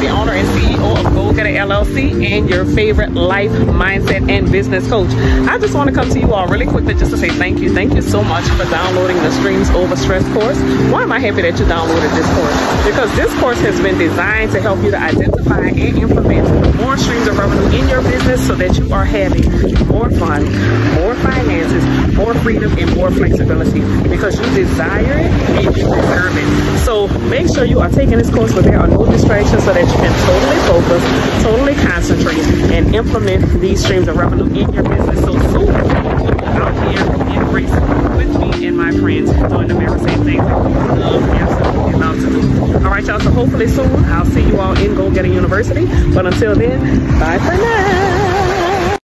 The owner and CEO of Goal Getter LLC and your favorite life, mindset, and business coach. I just want to come to you all really quickly just to say thank you. Thank you so much for downloading the Streams Over Stress course. Why am I happy that you downloaded this course? Because this course has been designed to help you to identify and implement more streams of revenue in your business so that you are having more fun, more finances, more freedom, and more flexibility because you desire it and you deserve it. Make sure you are taking this course where there are no distractions so that you can totally focus, totally concentrate, and implement these streams of revenue in your business. So soon, out here embracing with me and my friends doing the very same things that we love love to do. All right, y'all. So hopefully soon I'll see you all in Goal Getter University. But until then, bye for now.